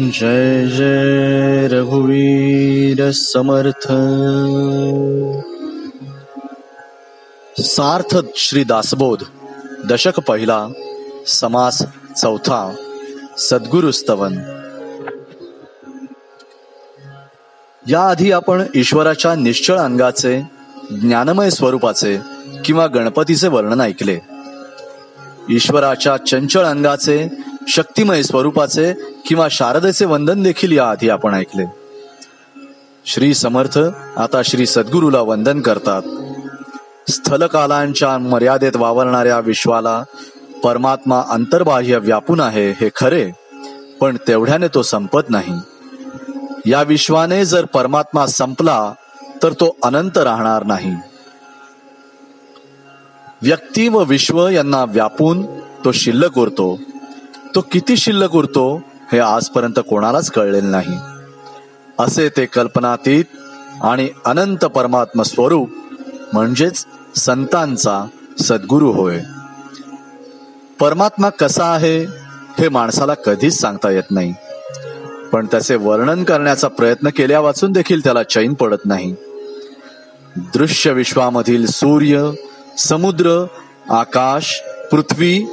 जय जय रघुवीर समर्थ। सार्थ श्री दासबोध दशक पहिला समास चौथा सद्गुरुस्तवन याआधी आपण ईश्वराच्या निश्चळ अंगाचे ज्ञानमय स्वरूपाचे किंवा गणपतीचे वर्णन ऐकले. ईश्वराच्या चंचळ अंगाचे शक्तिमय स्वरूपाचे किंवा शारदेचे वंदन देखील याआधी आपण ऐकले. श्री समर्थ आता श्री सद्गुरूला वंदन करतात. स्थलकालांच्या मर्यादेत वावरणाऱ्या विश्वाला परमात्मा अंतर्बाह्य व्यापून आहे हे खरे पण तेवढ्याने तो संपत नाही. या विश्वाने जर परमात्मा संपला तर तो अनंत राहणार नाही. व्यक्ती व विश्व यांना व्यापून तो शिल्लक उरतो. तो किती शिल्लक उरतो हे आजपर्यंत कोणालाच कळलेलं नाही. असे ते कल्पनातीत आणि अनंत परमात्म स्वरूप म्हणजेच संतांचा सद्गुरू होय. परमात्मा कसा आहे हे माणसाला कधीच सांगता येत नाही. पण त्याचे वर्णन करण्याचा प्रयत्न केल्या वाचून देखील त्याला चैन पडत नाही. दृश्य विश्वामधील सूर्य समुद्र आकाश पृथ्वी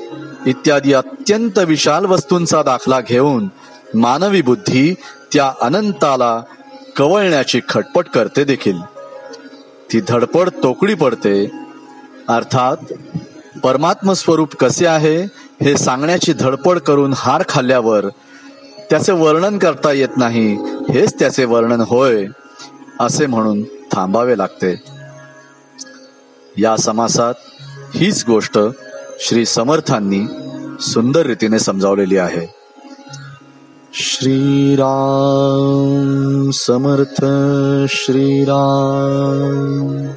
इत्यादी अत्यंत विशाल वस्तूंचा दाखला घेऊन मानवी बुद्धी त्या अनंताला कवळण्याची खटपट करते देखील. ती धडपड तोकडी पडते. अर्थात परमात्म स्वरूप कसे आहे हे सांगण्याची धडपड करून हार खाल्ल्यावर त्याचे वर्णन करता येत नाही हेच त्याचे वर्णन होय असे म्हणून थांबावे लागते. या समासात हीच गोष्ट श्री समर्थांनी सुंदर रीतीने समजावलेली आहे. श्रीराम समर्थ श्रीराम।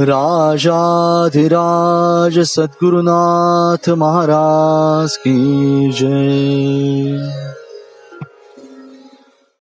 राजाधिराज सद्गुरुनाथ महाराज की जय।